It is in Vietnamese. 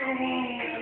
Thank you.